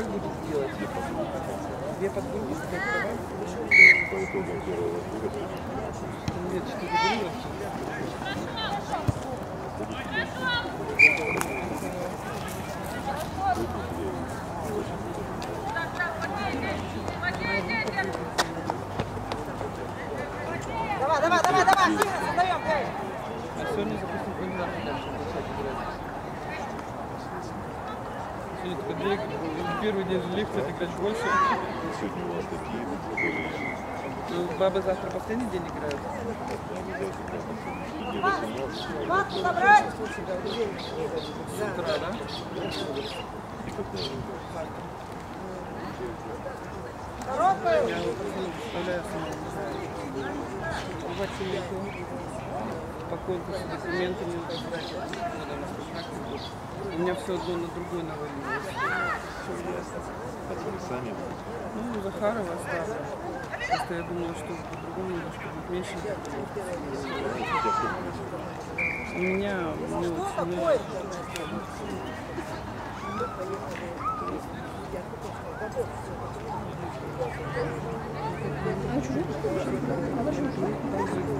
как будут делать? Две подгрузки как давай? По итогам первого тура Нет, четыре грила. Давай, давай, давай, давай, сильно создаем, Кей. А сегодня, допустим, кандидаты дальше начать играть. Сегодня только две, первый день же лифт играть больше. сегодня у вас такие были Ну, бабы завтра последний день играют. Матку забрать. С утра, да? Коробку. Я представляю сама, не знаю. По конкурсу документами у меня все одно на другое навалилось. подписание. Ну, Захарова осталось. Просто я думала, что по-другому немножко будет меньше. У меня ну, Что такое? Помоги! Строим! Быстрей!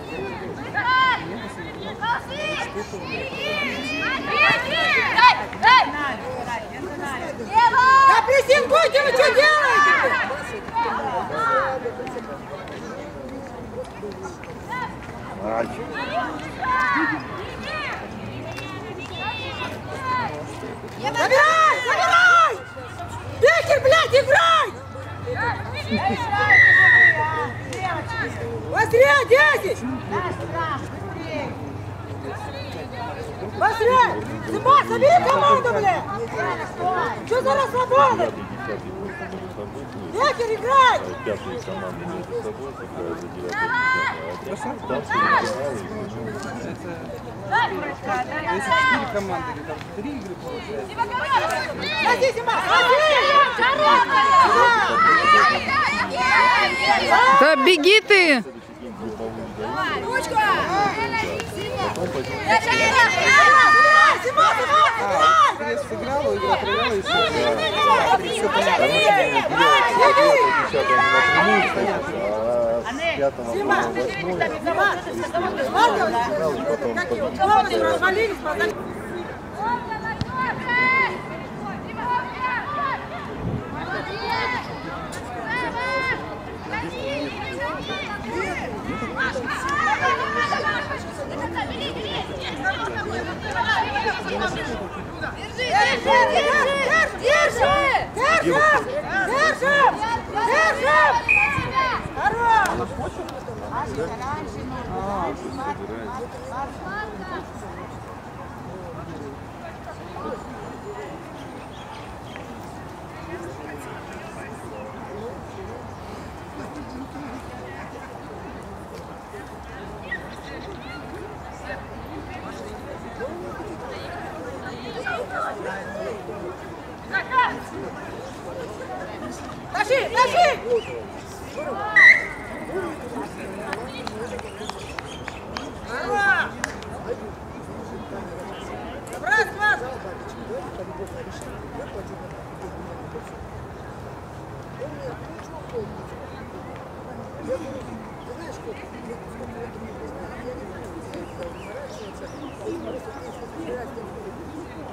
Да прессингуйте, вы что делаете? Мальчик. Забирай! Забирай! Бекер, блядь, играй! Быстрее, 10! Быстрее! Зима, собери команду, блядь! Что за расслабоны? Будет. играй! А Пятые команды между собой играют за. А ну, Это если четыре команды, там три игры получается. Садись, Зима, садись! Да беги ты! Сыграла, игра проиграла и все. десятое напрямую стоят, а с пятого по восьмое финал, и потом победитель. Полностью развалились, подали. Держи! Держим!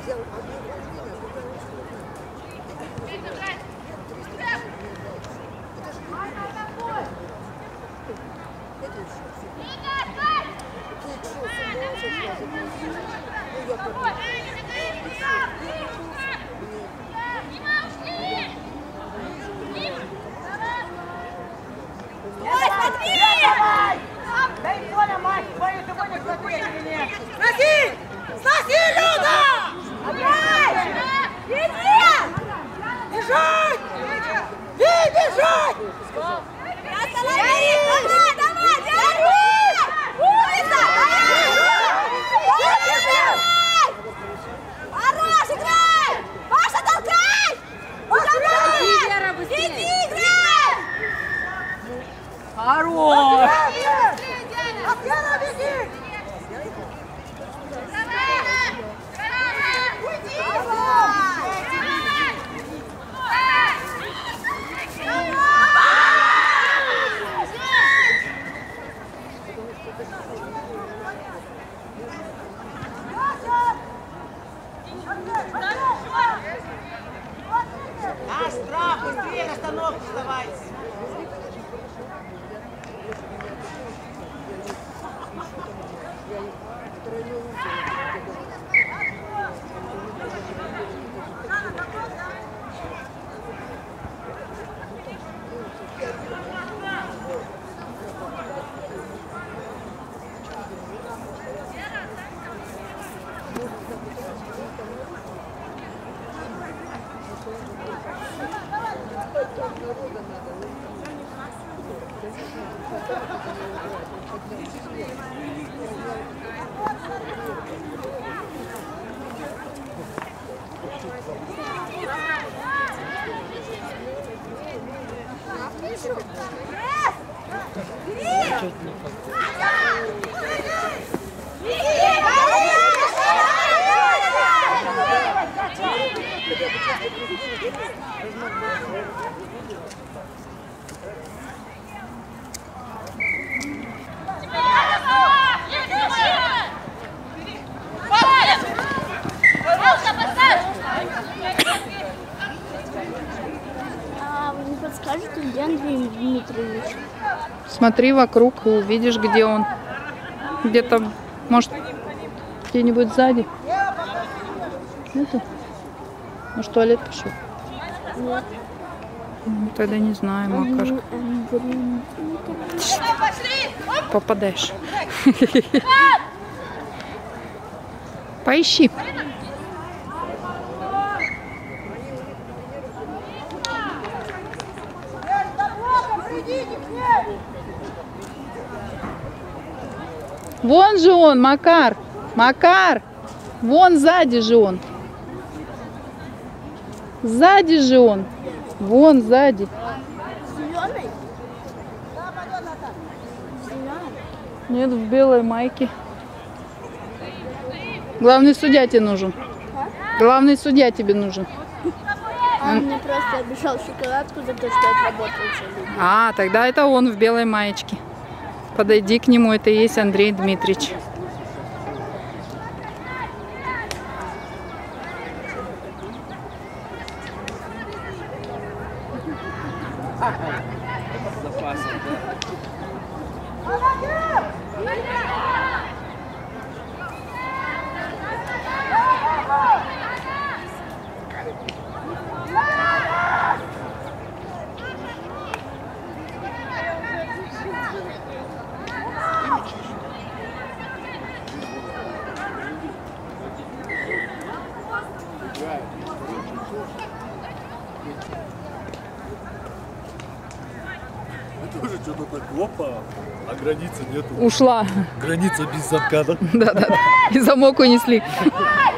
Держим! Коля, мать, твою ты будешь смотреть или нет? Сноси! Сноси, Люда! Опять! Иди! Бежать! Вик! Бежи, бежать! Ярик, давай, давай, Ярик! Умница! Хорош, играй! Паша, толкай! Давай! Вера, Иди, играй! Хорош! А, штраф, быстрее, остановку вставайте. А Дмитриевич? Смотри вокруг и увидишь, где он. Где-то, может, где-нибудь сзади. Это? Может, в туалет пошел? Нет. Ну, Тогда не знаю, Дмитриевич. Попадаешь. Поищи. Вон же он, Макар. Макар. Вон сзади же он. Сзади же он. Вон сзади. Нет, в белой майке. Главный судья тебе нужен. Главный судья тебе нужен. А Он мне просто обещал шоколадку за то, что отработал. А, тогда это он в белой маечке. Подойди к нему, это и есть Андрей Дмитриевич. Тоже что-то так, опа, а границы нету. Ушла. Граница без замка, да? Да-да-да. И замок унесли.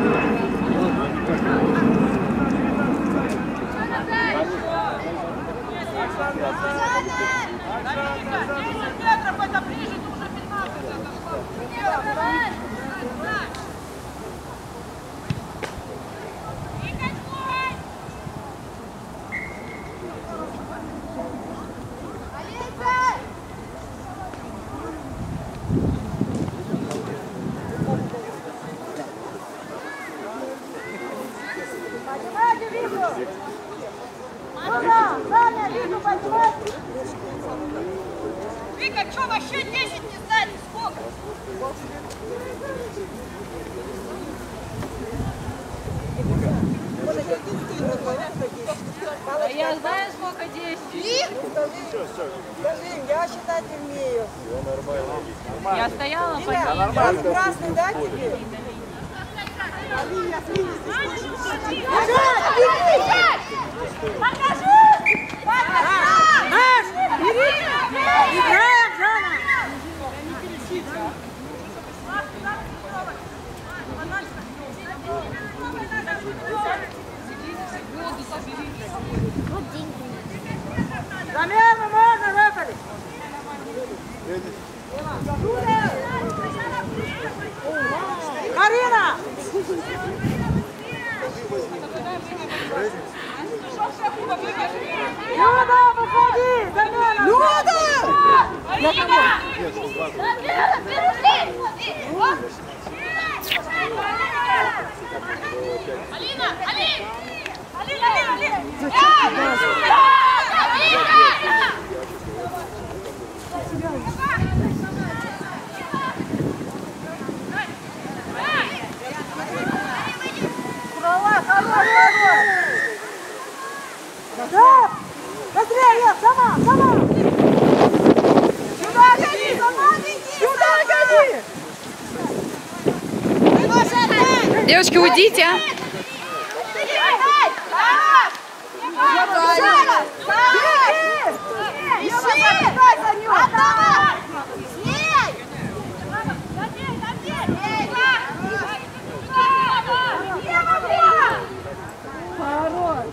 Скажи я считать не умею. Все нормально. Я стояла по ней. нормально. красный, да, тебе? Покажи! Покажи! Наш! Бери! Играем, Жанна! Вот деньги. Yes, sir. Девочки, уйдите. Хорош!